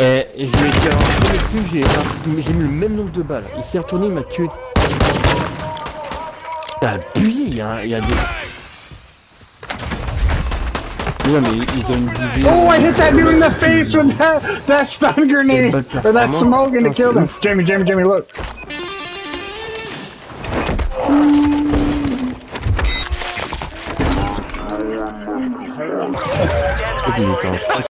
Eh, et, je lui ai tiré un premier dessus, j'ai j'ai mis le même nombre de balles. Il s'est retourné, il m'a tué. T'as abusé, il y a, il y a des... Ouais mais ils ont une. Oh, I hit that dude in the face with that, that stun grenade! Or that smoke and it killed him. Jamie, Jamie, Jamie, look. Je